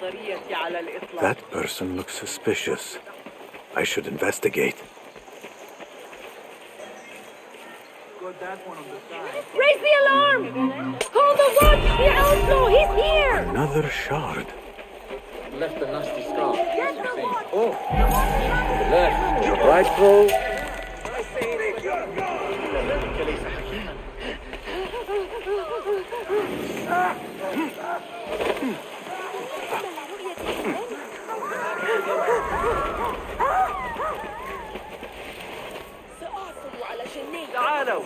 That person looks suspicious. I should investigate. Raise the alarm! Call the watch! The outlaw! He's here! Another shard. Left the nasty scar. Yes, the! Oh! Left. Right throw. You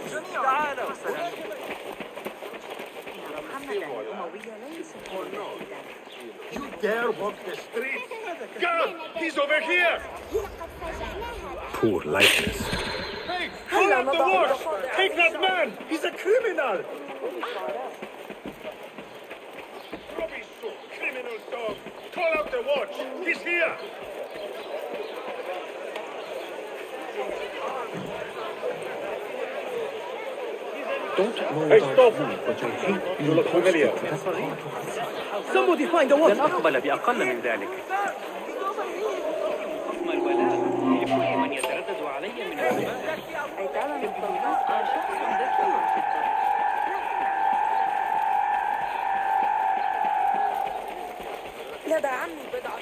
dare walk the streets? God, he's over here! Poor likeness. Hey, pull out the watch! Take that man! He's a criminal! Rubbish, criminal dog! Call out the watch! He's here! لن أقبل بأقل من ذلك. من يتردد علي من لدى عمي بضعة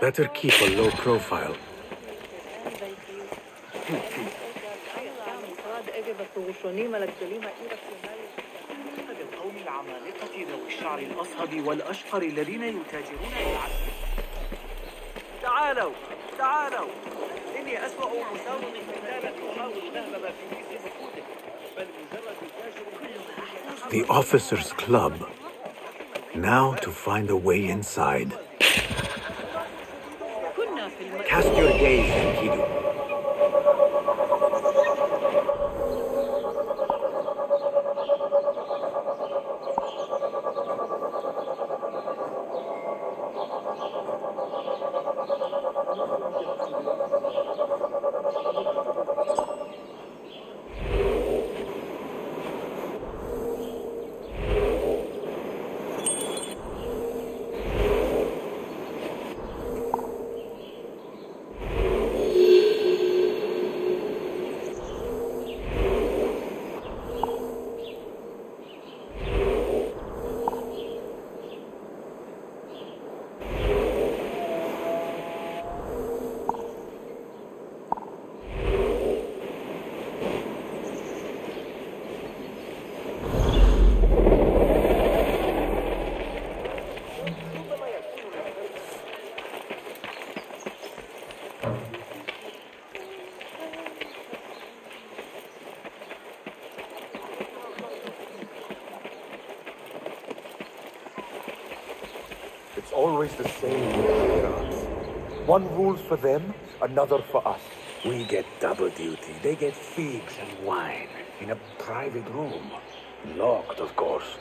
Better keep a low profile. أحد القوم العمالقة ذوي الشعر الأصهب والأشقر الذين يتاجرون بالعسل تعالوا تعالوا إني أسوأ مساوم كانت تحاول نهب ما في كيس نقودك بل مجرد تاجر The officers' club. Now to find a way inside. كنا في الم... Cast your gaze, always the same with. One rules for them, another for us. We get double duty. They get figs and wine in a private room. Locked, of course.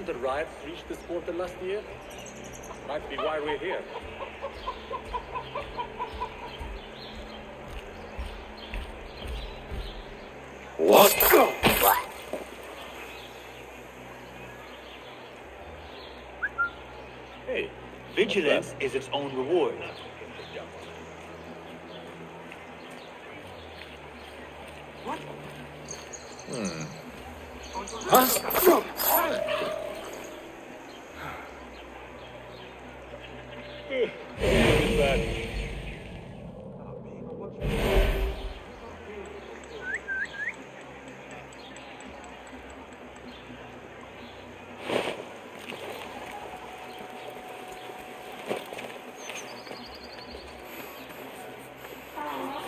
Didn't the riots reach this quarter last year? Might be why we're here. What? Hey, Vigilance is its own reward. What?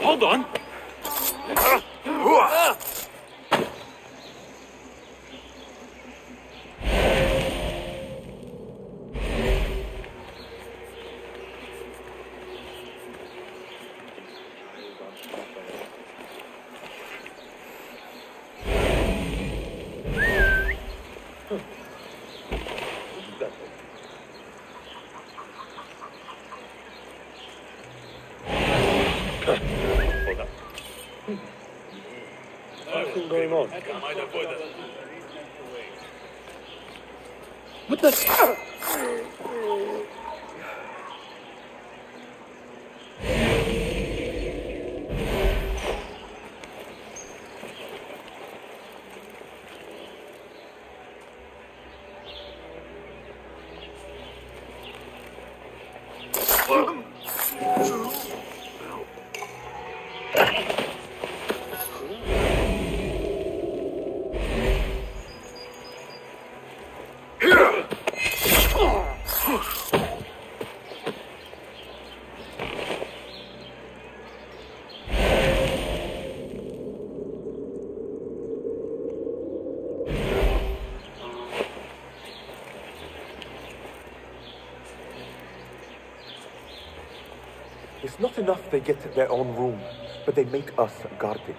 Hold on. Hold up. nothing going on. I might avoid that. What It's not enough they get their own room, but they make us guard it.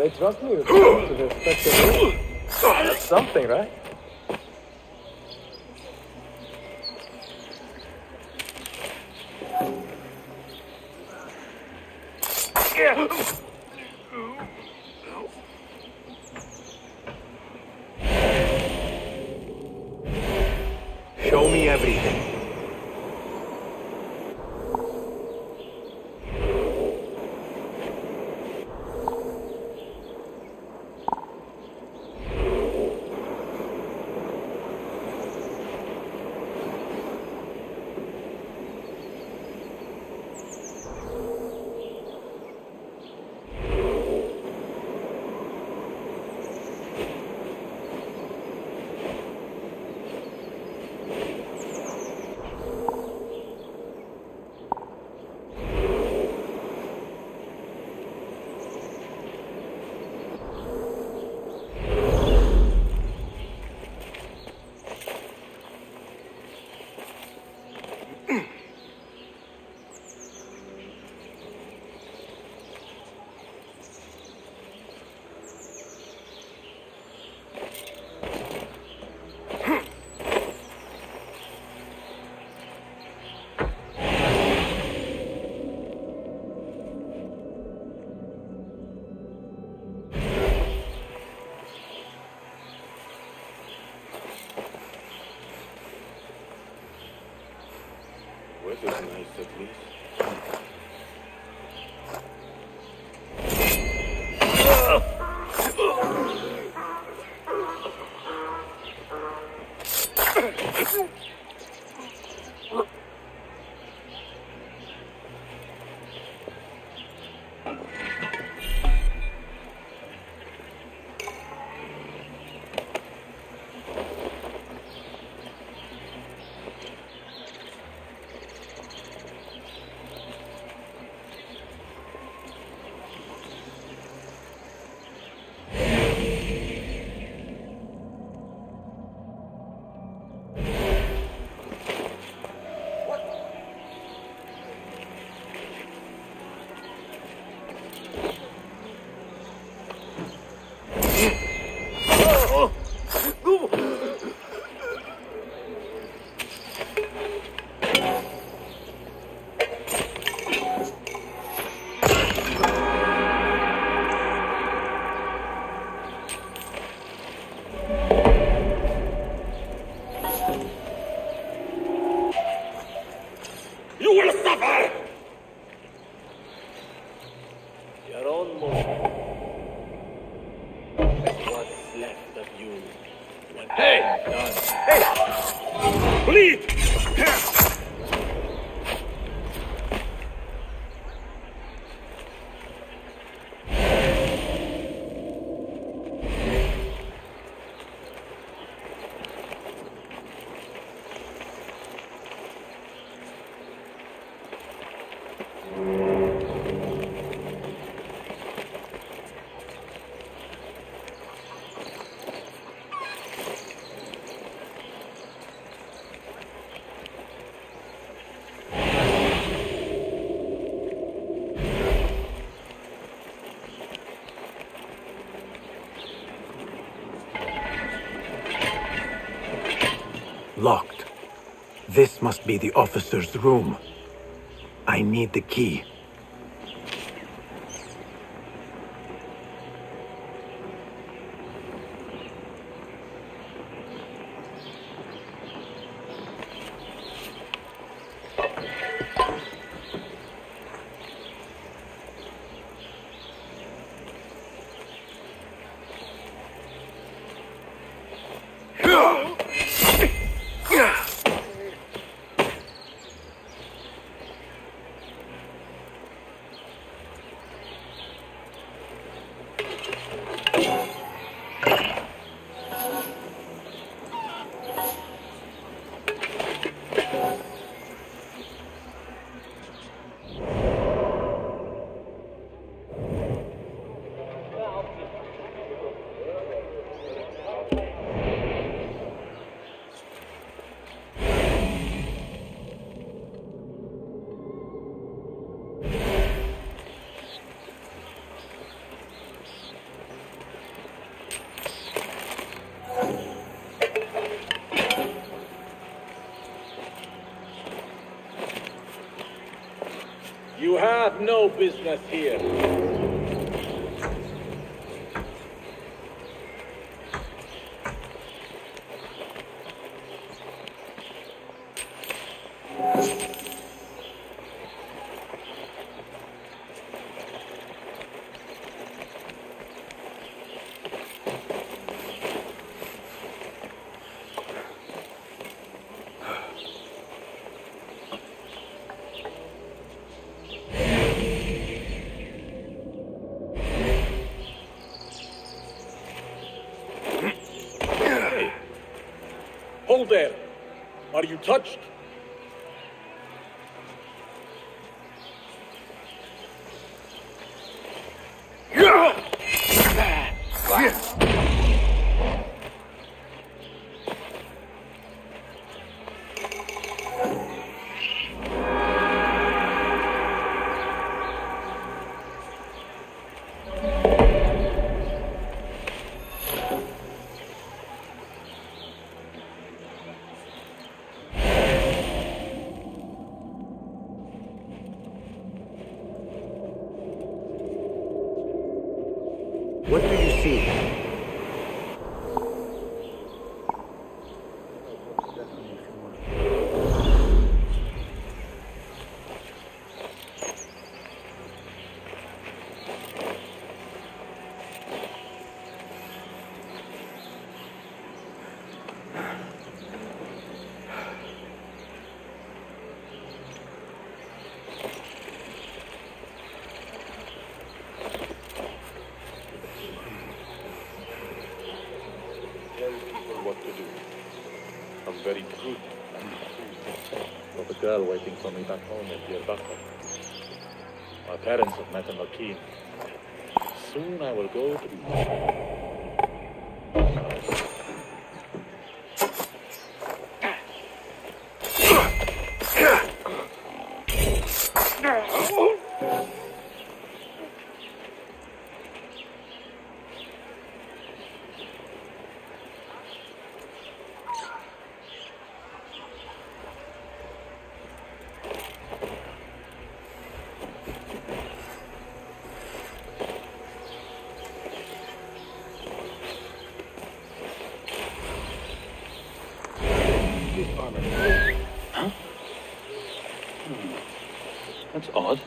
They trust me with to respect the rules. That's something, right? Locked. This must be the officer's room. I need the key. Have no business here. Are you touched? What do you see? Tell people what to do. I'm very good. Got a girl waiting for me back home in Diyarbakir. My parents have met in Akeem. Soon I will go to... That's odd.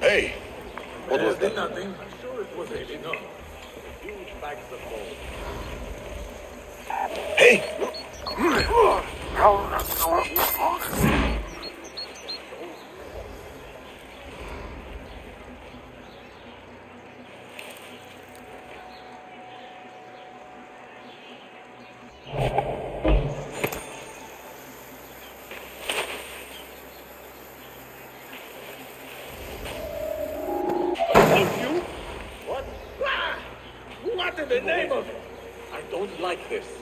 Hey, was? Nothing. I'm sure it was really not. Huge bags of gold. Hey! You? What? Ah! What in the name of... I don't like this.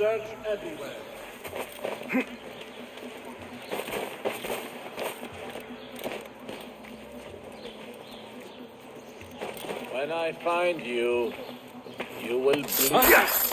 Search everywhere. when I find you, you will bleed.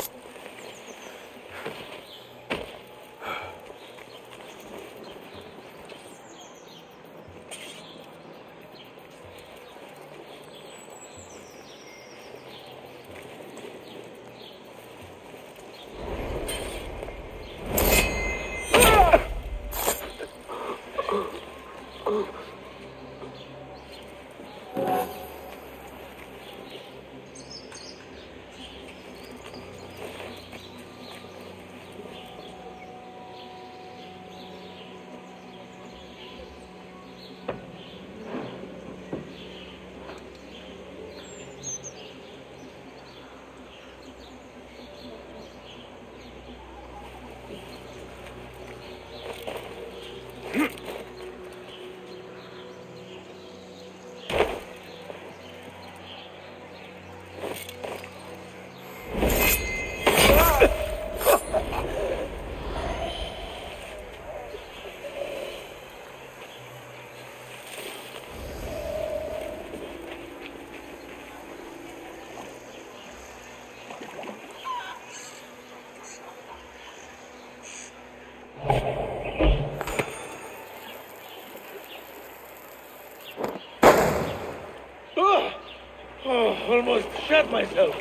Almost shot myself.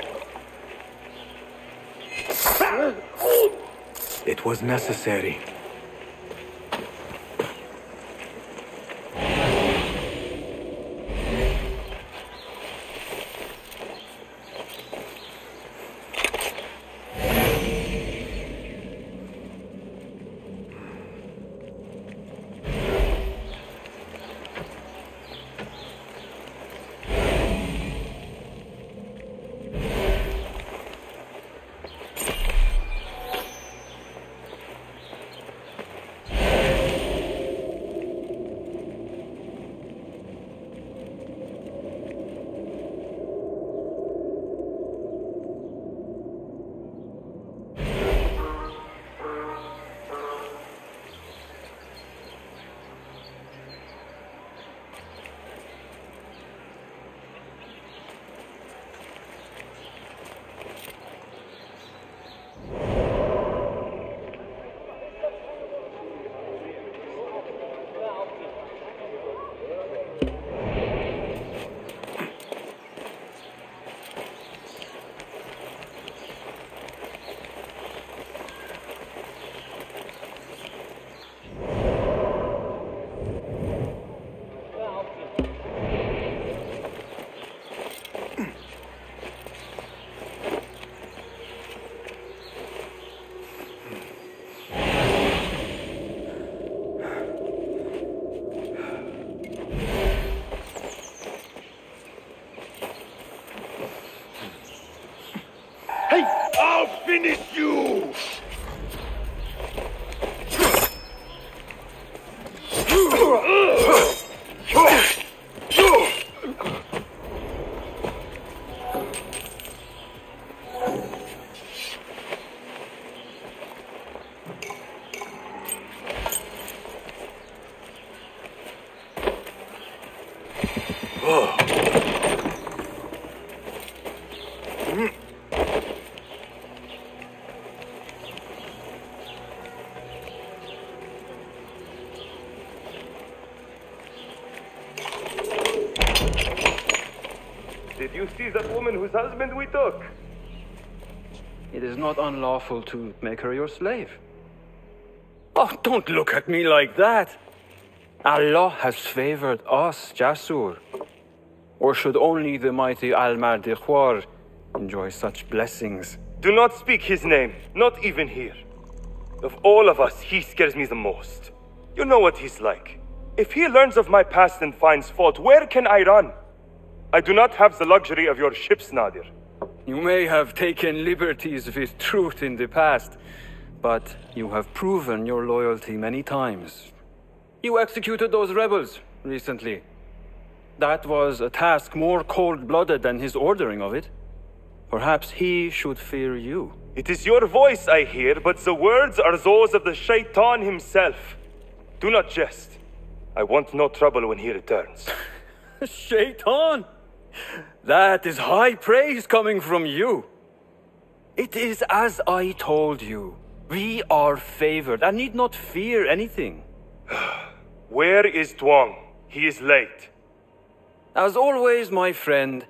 It was necessary. Did see that woman whose husband we took? It is not unlawful to make her your slave. Oh, don't look at me like that. Allah has favored us, Jasur. Or should only the mighty Almar Dikhwar enjoy such blessings? Do not speak his name, not even here. Of all of us, he scares me the most. You know what he's like. If he learns of my past and finds fault, where can I run? I do not have the luxury of your ships, Nadir. You may have taken liberties with truth in the past, but you have proven your loyalty many times. You executed those rebels recently. That was a task more cold blooded than his ordering of it. Perhaps he should fear you. It is your voice I hear, but the words are those of the Shaitan himself. Do not jest. I want no trouble when he returns. Shaitan! That is high praise coming from you. It is as I told you. We are favored and need not fear anything. Where is Tuang? He is late. As always, my friend,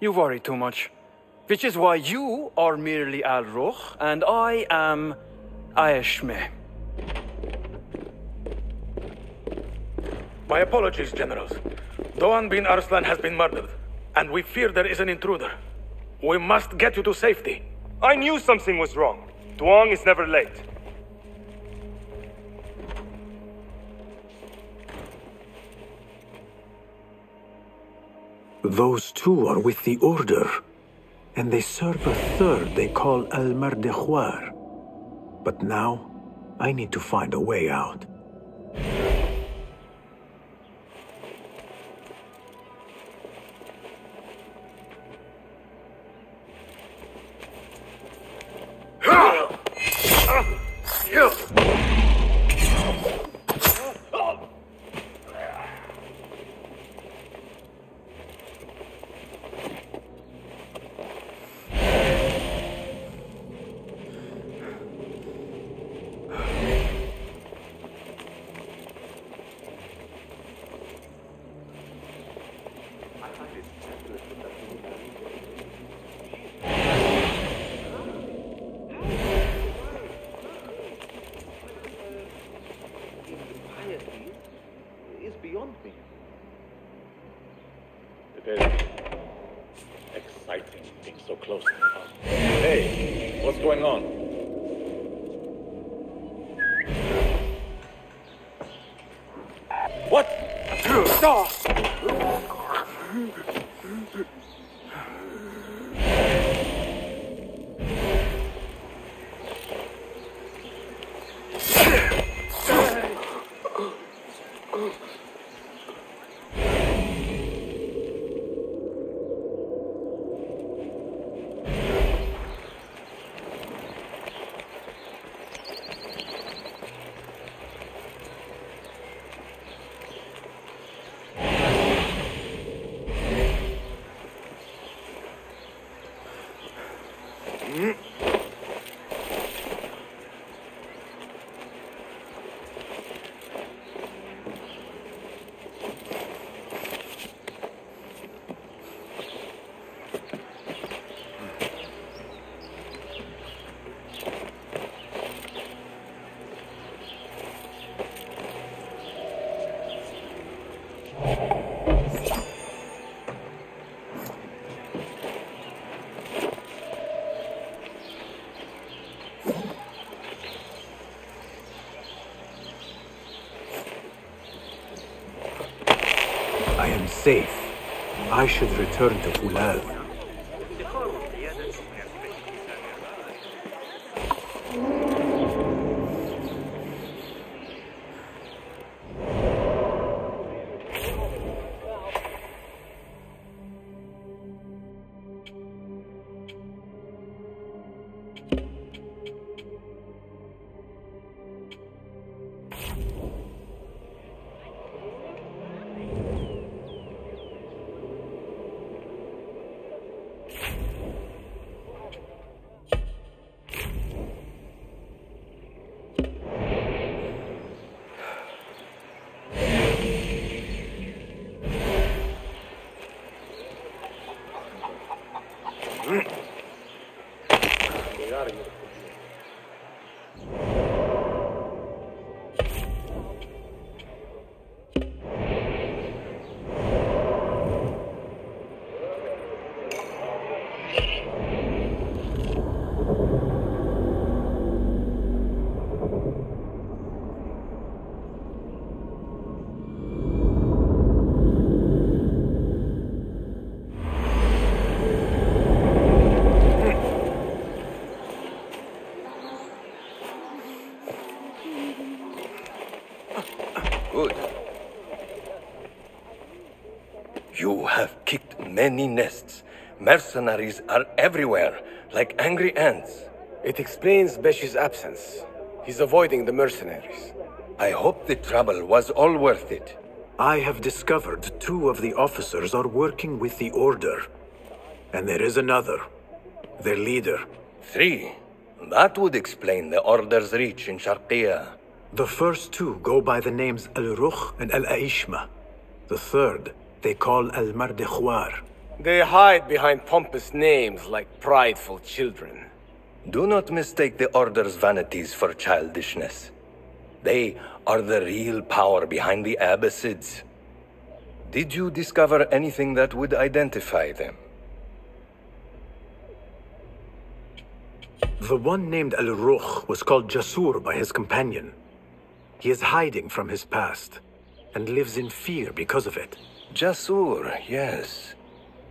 you worry too much. Which is why you are merely Al Ruch and I am Aeshme. My apologies, generals. Doan bin Arslan has been murdered, and we fear there is an intruder. We must get you to safety. I knew something was wrong. Tuang is never late. Those two are with the Order, and they serve a third they call Al Mardekhwar. But now, I need to find a way out. What? I am safe. I should return to Fulad. Many nests. Mercenaries are everywhere, like angry ants. It explains Besh's absence. He's avoiding the mercenaries. I hope the trouble was all worth it. I have discovered two of the officers are working with the Order. And there is another. Their leader. Three. That would explain the Order's reach in Sharqiya. The first two go by the names Al Rukh and Al Aishma. The third they call Al Mardekhwar. They hide behind pompous names like prideful children. Do not mistake the Order's vanities for childishness. They are the real power behind the Abbasids. Did you discover anything that would identify them? The one named Al Rukh was called Jasur by his companion. He is hiding from his past and lives in fear because of it. Jasur, yes.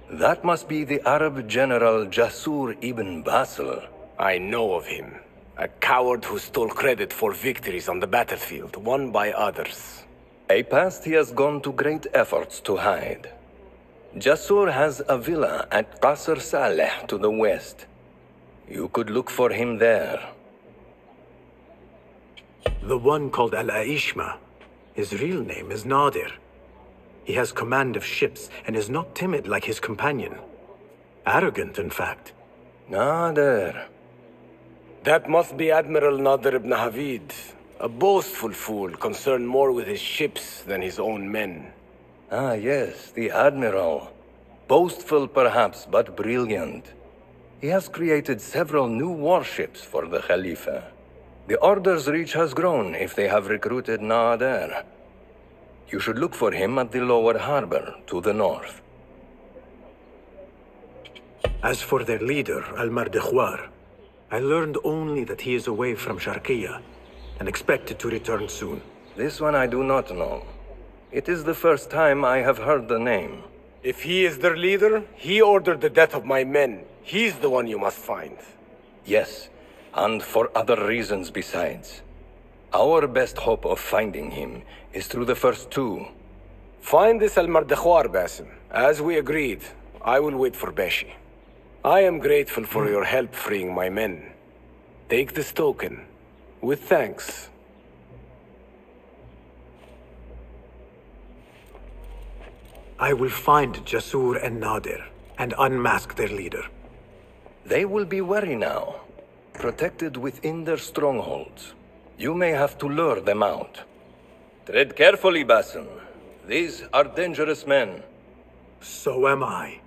That must be the Arab general Jasur ibn Basel. I know of him. A coward who stole credit for victories on the battlefield, won by others. A past he has gone to great efforts to hide. Jasur has a villa at Qasr Saleh to the west. You could look for him there. The one called Al Aishma. His real name is Nadir. He has command of ships and is not timid like his companion. Arrogant, in fact. Nadir. That must be Admiral Nadir ibn Havid. A boastful fool, concerned more with his ships than his own men. Ah, yes, the Admiral. Boastful, perhaps, but brilliant. He has created several new warships for the Khalifa. The Order's reach has grown if they have recruited Nadir. You should look for him at the lower harbor, to the north. As for their leader, Al Mardekhwar, I learned only that he is away from Sharqiya and expected to return soon. This one I do not know. It is the first time I have heard the name. If he is their leader, he ordered the death of my men. He's the one you must find. Yes, and for other reasons besides. Our best hope of finding him is through the first two. Find this Al Mardekhwar, Basim. As we agreed, I will wait for Beshi. I am grateful for your help freeing my men. Take this token, with thanks. I will find Jasur and Nadir and unmask their leader. They will be wary now, protected within their strongholds. You may have to lure them out. Tread carefully, Basim. These are dangerous men. So am I.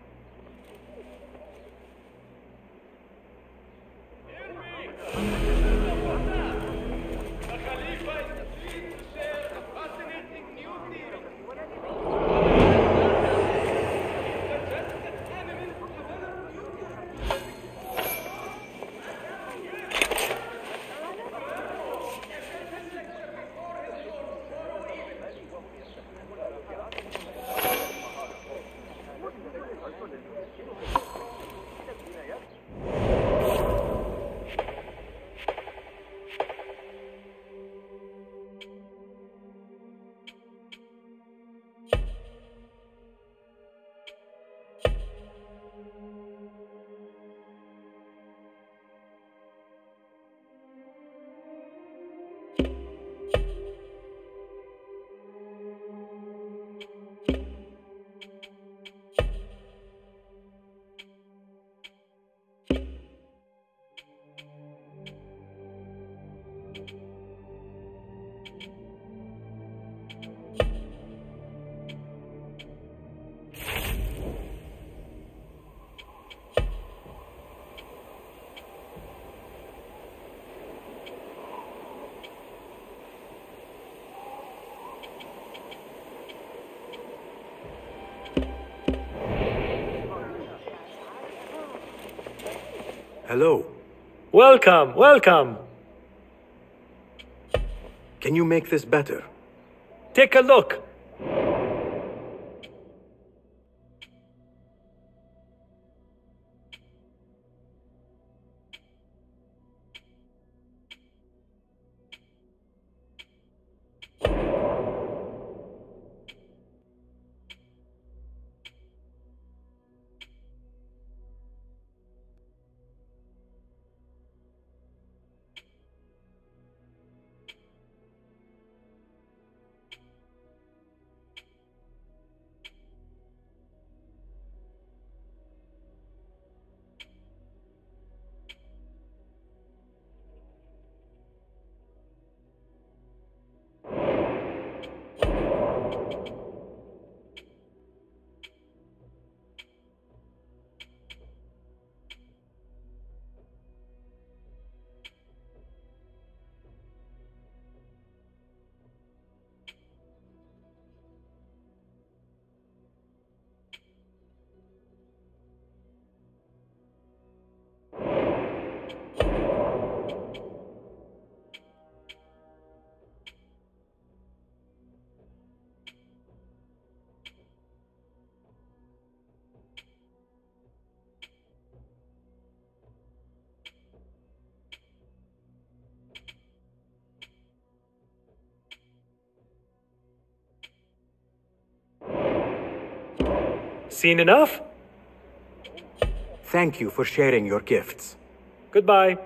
Hello. Welcome, welcome. Can you make this better? Take a look. Seen enough? Thank you for sharing your gifts. Goodbye.